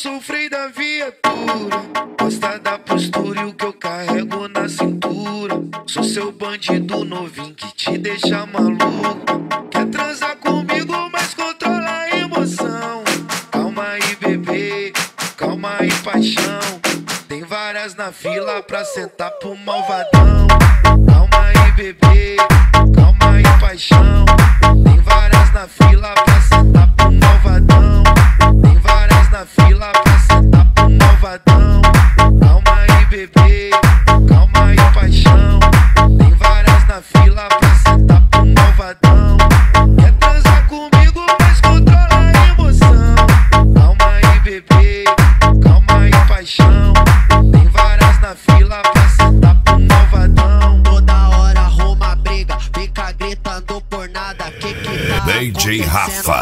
Sofrei da viatura. Gosta da postura e o que eu carrego na cintura. Sou seu bandido novinho que te deixa maluco. Quer transar comigo, mas controla a emoção. Calma aí, bebê, calma aí, paixão. Tem várias na fila pra sentar pro malvadão. Calma aí, bebê, calma aí, paixão. Tem várias na fila pra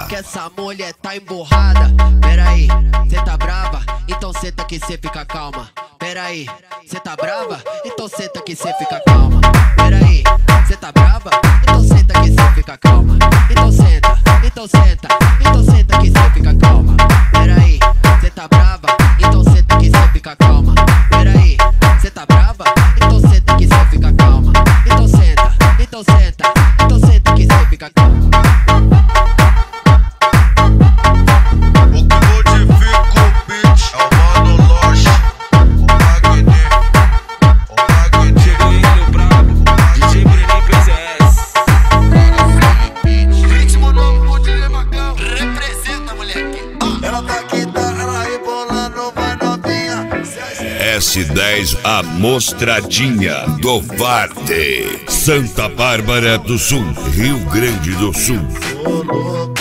Que essa mulher tá emburrada. Peraí, cê tá brava? Então senta que cê fica calma. Peraí, cê tá brava? Então senta que cê fica calma. Peraí, cê tá brava? Então senta que cê fica calma. Então senta, então senta, então senta que cê fica calma. a Mostradinha do Varte, Santa Bárbara do Sul, Rio Grande do Sul.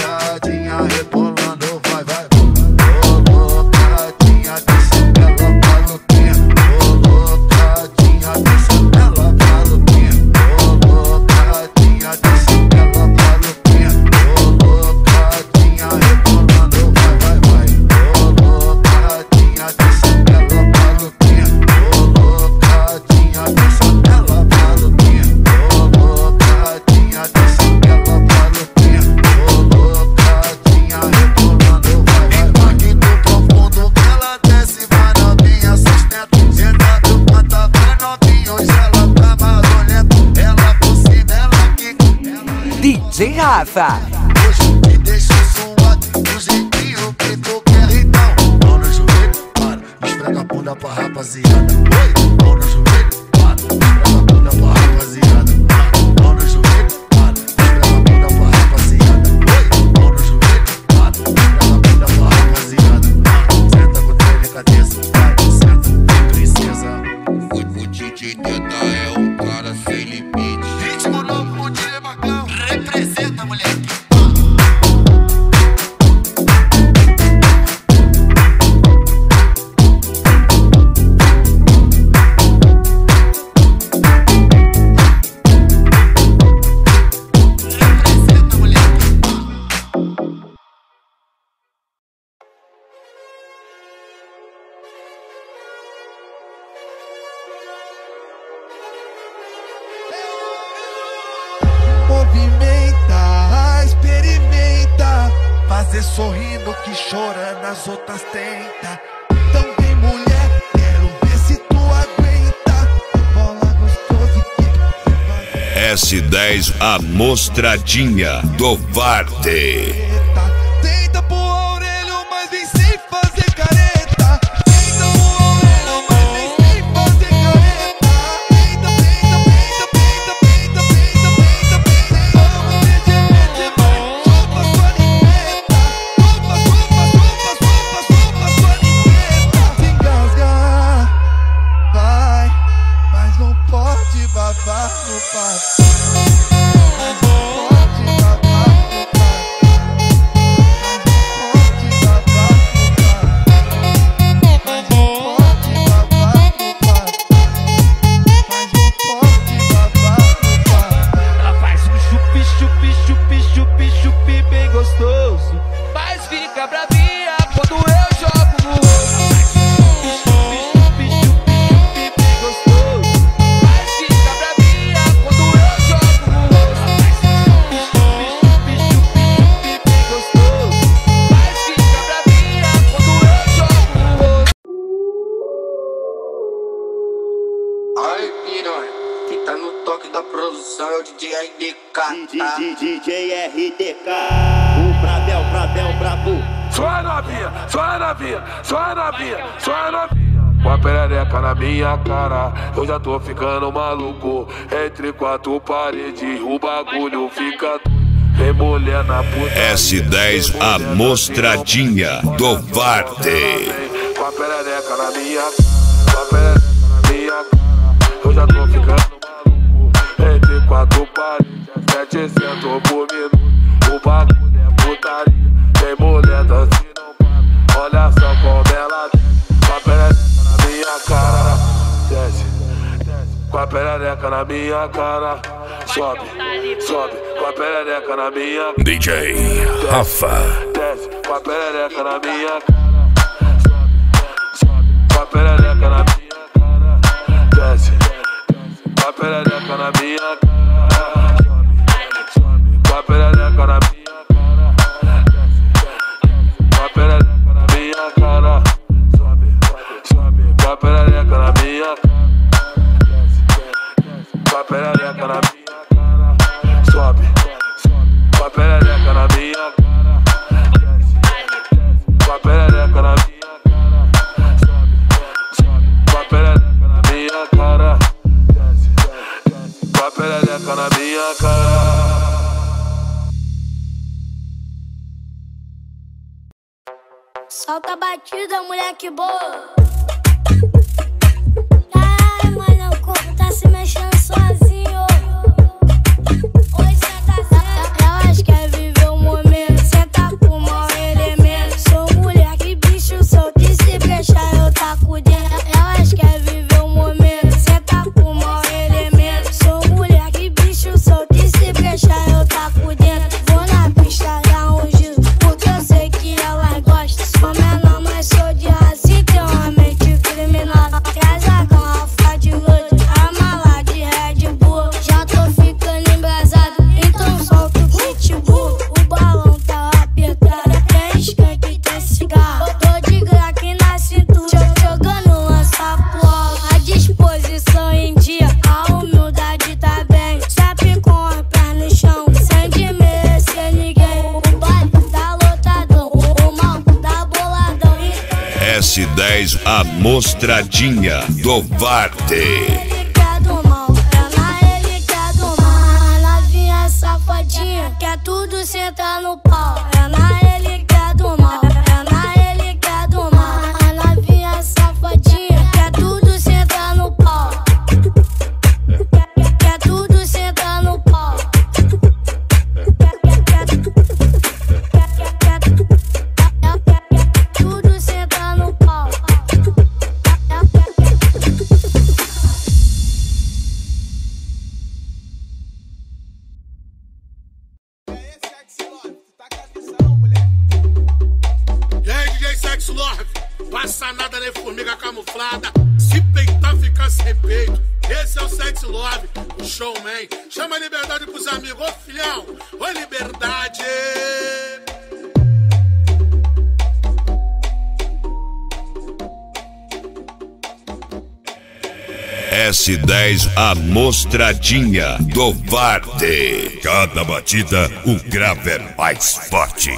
as outras tenta. Então vem mulher, quero ver se tu aguenta. Bola gostoso que S10 A Mostradinha do Varte. piranha. Quem tá no toque da produção é o DJ RDK, tá? DJ RDK, o Bradel, Bradel, Brabu Só é novinha, só Só novinha, só novinha, só novinha, novinha com a perereca na minha cara. Eu já tô ficando maluco. Entre quatro paredes, o bagulho fica. Tem na puta. S10 A Mostradinha do Varte. Com a perereca na minha cara eu já tô ficando maluco. Entre quatro paredes, 700 por minuto. O bagulho é putaria, tem mulher dançando não. Olha só como ela desce, com a perereca na minha cara. Desce, desce, com a perereca na minha cara. Sobe, sobe, com a perereca na minha cara. DJ Rafa. Desce, com a perereca na minha cara. Sobe, sobe, com a perereca na minha cara. Desce. I put it up on I que boa. A mostradinha do Varde. Cada batida, o grave é mais forte.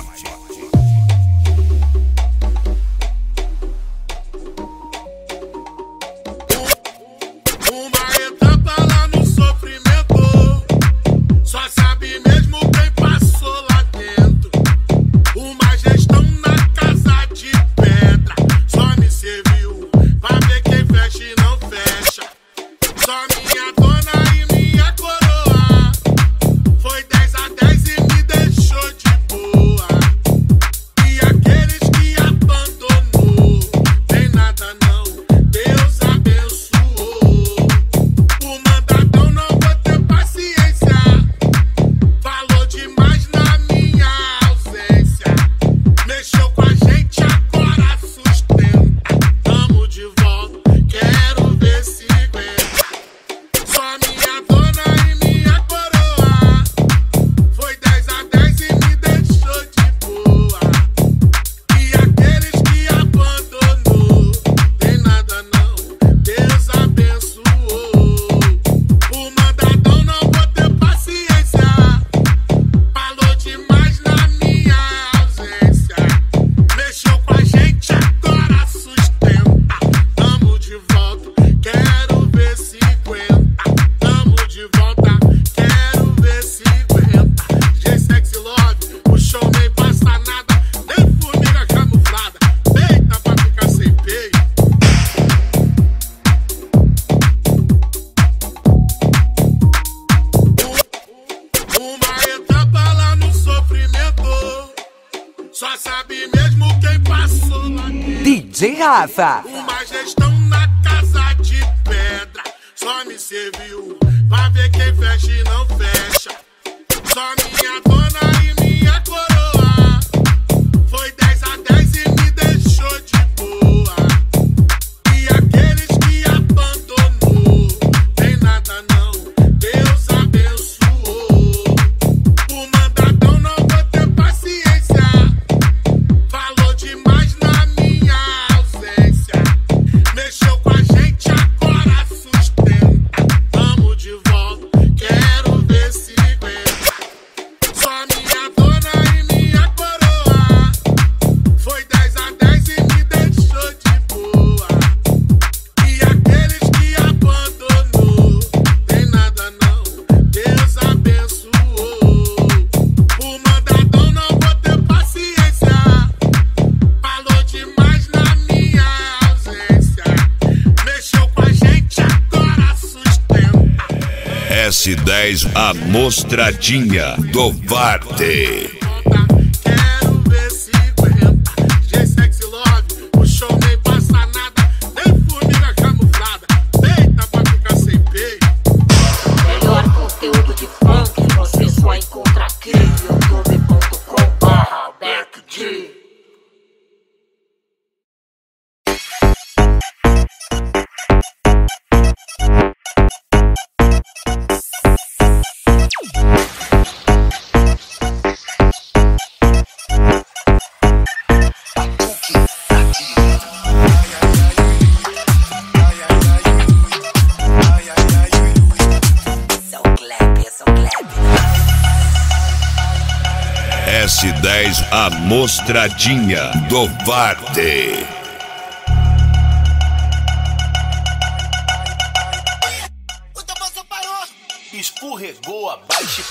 Rafa. mais a mostradinha do Varte. A mostradinha do Varte. O Damaso parou. Escorregou abaixo e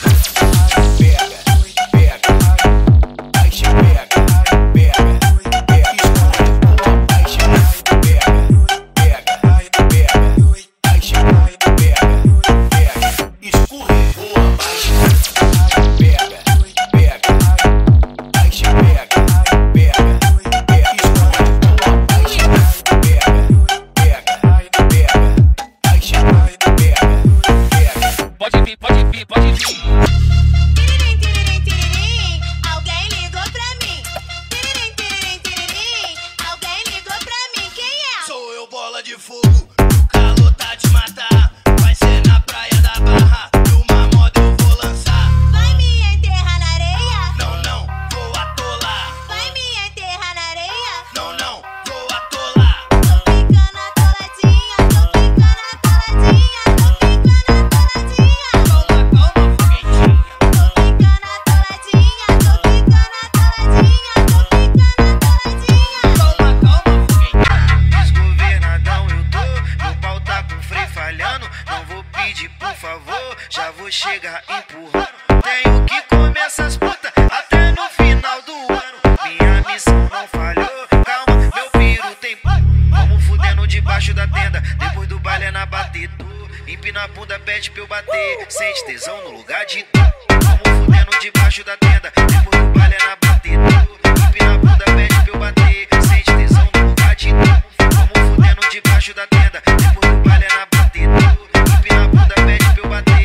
posição no lugar de Vamos fudendo debaixo da tenda, depois do baile é na batida. Cupe na bunda, pede pra eu bater, sente tesão no lugar de Vamos fudendo debaixo da tenda, depois do baile é na batida. Cupe na bunda, pede pra eu bater.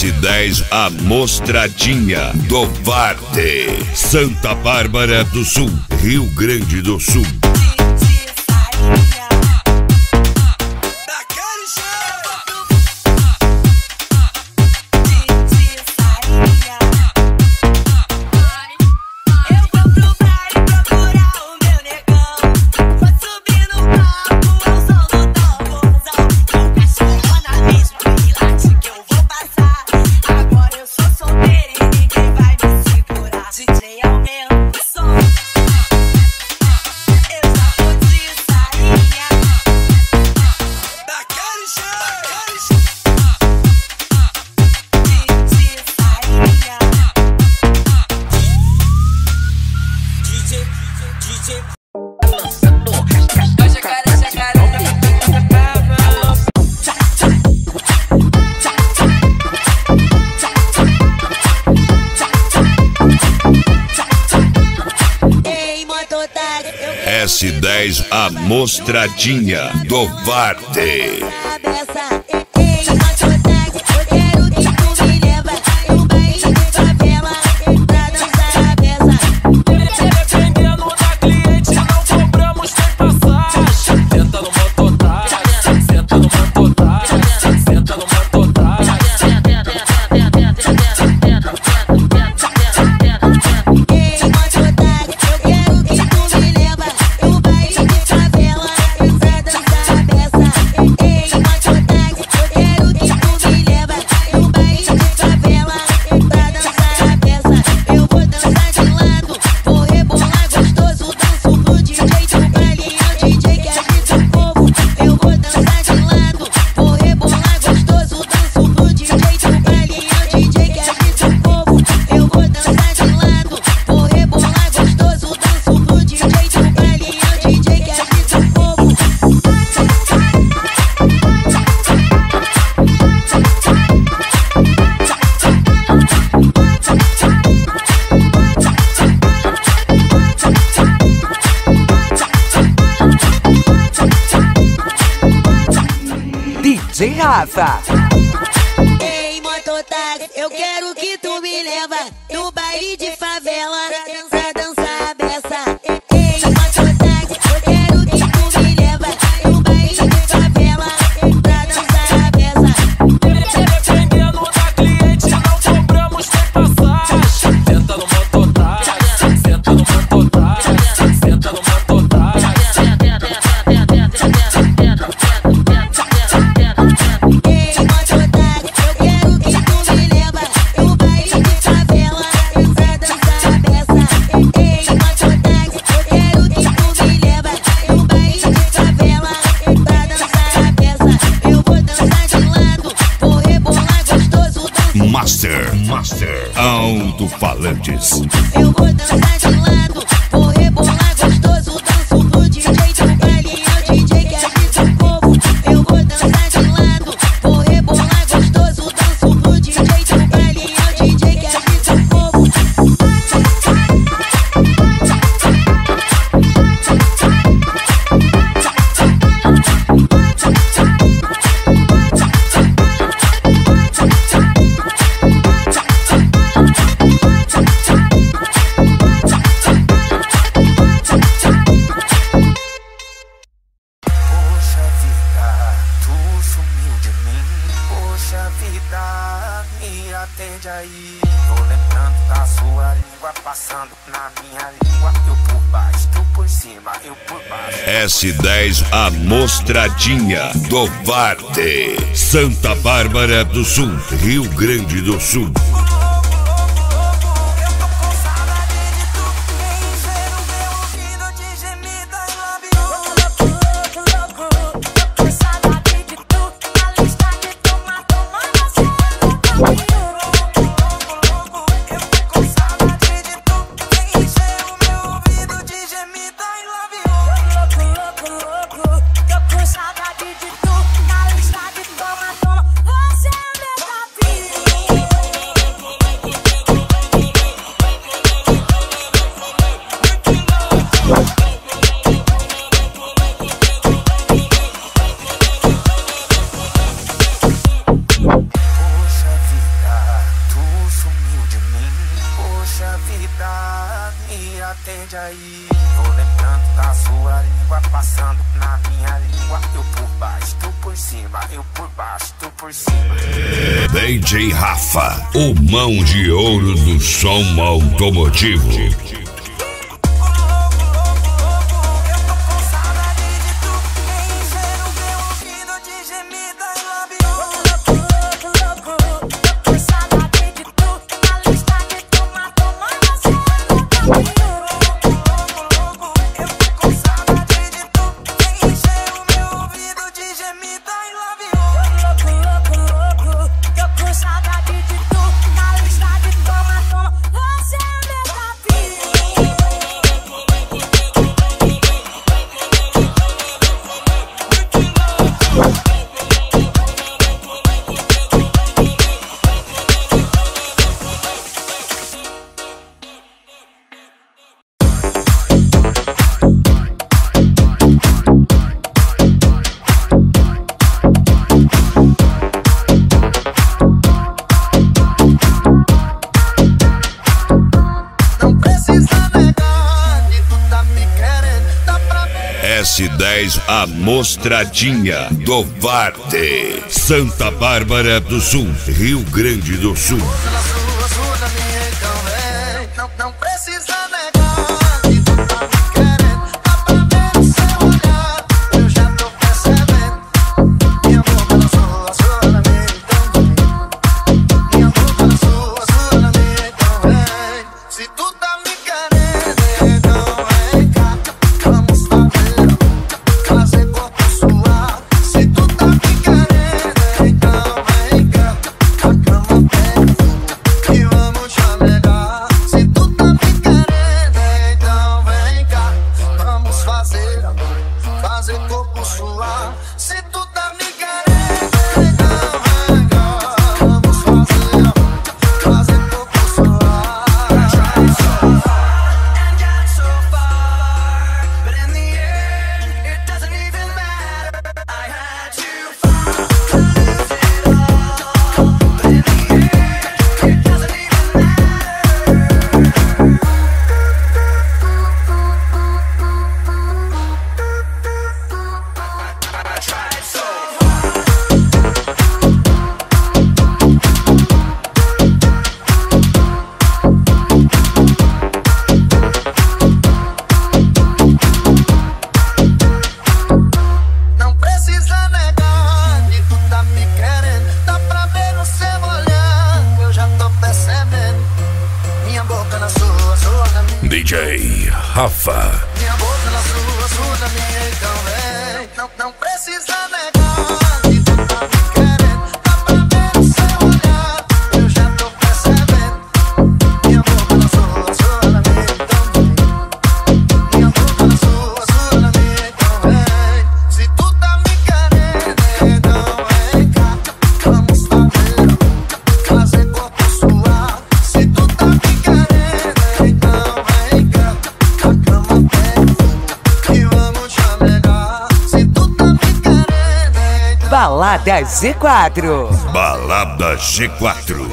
S10 A Mostradinha do Varte, Santa Bárbara do Sul, Rio Grande do Sul. mais a mostradinha do Varte. Wi-Fi. alto-falantes. Eu vou aí. Tô lembrando da sua língua passando na minha língua. Eu por baixo, tu por cima, eu por baixo. S10 A Mostradinha do Varte. Santa Bárbara do Sul, Rio Grande do Sul. vida, me atende aí. Tô lembrando da sua língua, passando na minha língua. Eu por baixo, tu por cima, eu por baixo, tu por cima. É, DJ Rafa, o mão de ouro do som automotivo. A Mostradinha do Varte. Santa Bárbara do Sul, Rio Grande do Sul. Sua. Se não, não precisa negar. Balada G4. Balada G4.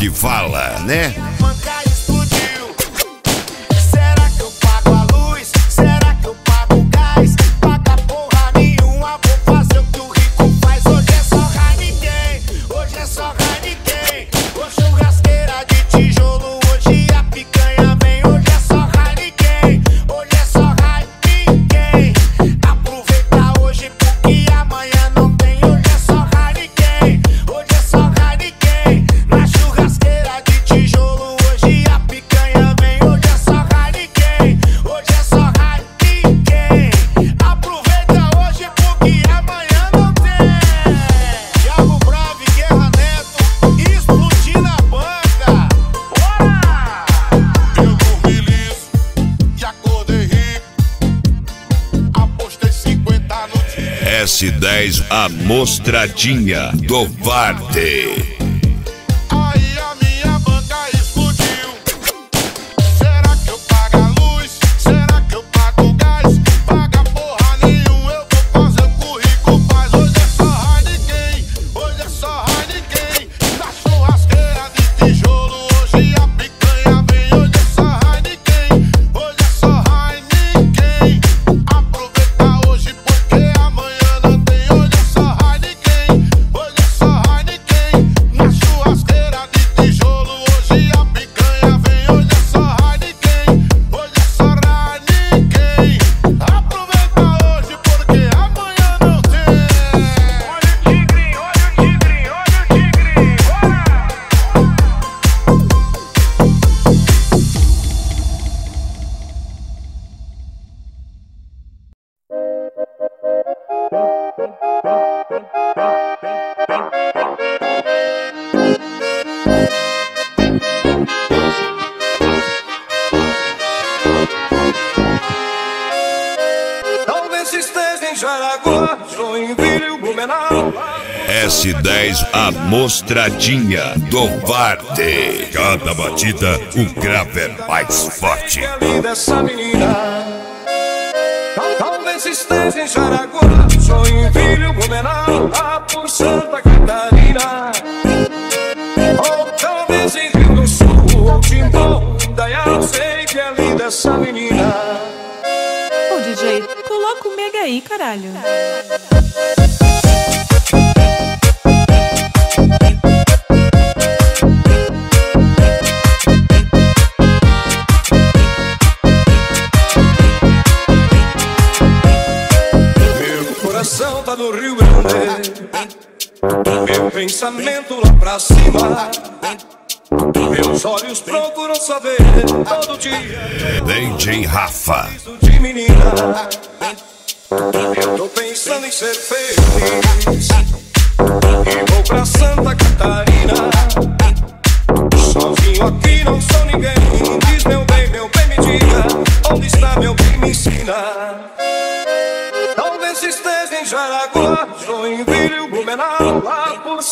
que fala, né? S10 Amostradinha do Varte. Amostradinha do Varte. Cada batida, o grave é mais forte. ali dessa menina. Tal- Talvez esteja em Jaraguá, Joinville, Blumenau, lá por Santa Catarina. Ou talvez em Rio do Sul, ou Timbó, Indaial, sei que é linda essa menina. Ô DJ, coloca o mega aí, caralho. Meu pensamento lá pra cima. Meus olhos procuram saber todo dia DJ Rafa. de menina. Eu tô pensando em ser feliz.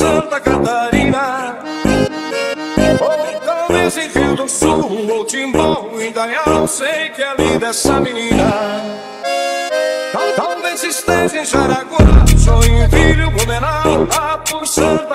Santa Catarina. Ou talvez em Rio do Sul, ou Timbó, Indaial, sei que é linda essa menina. Tal- Talvez esteja em Jaraguá, Joinville, Blumenau, lá por Santa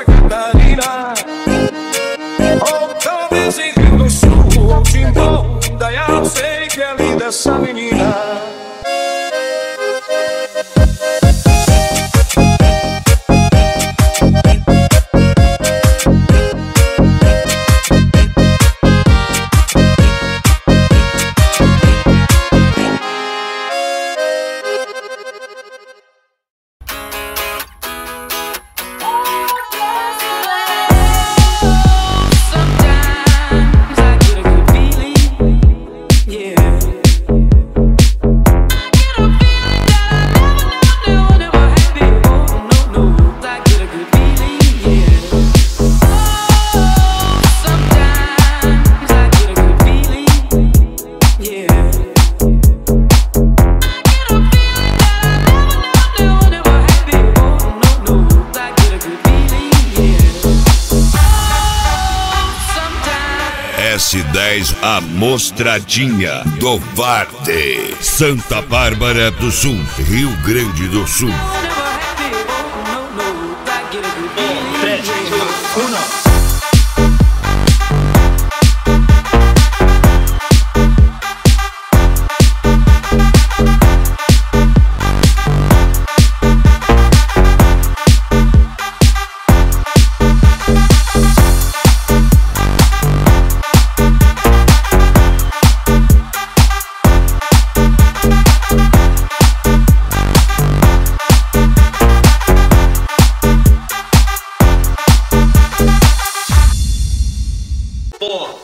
Mostradinha do Varte, Santa Bárbara do Sul, Rio Grande do Sul. Um, três, dois, um.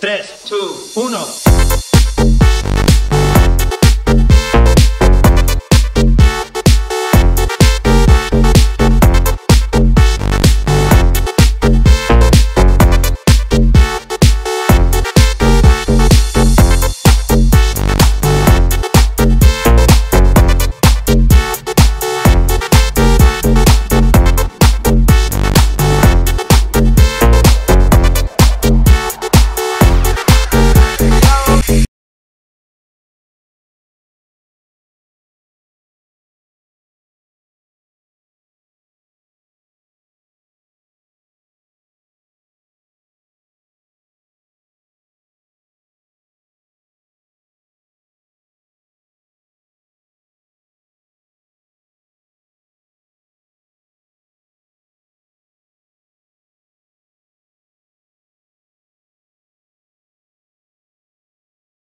3, 2, 1.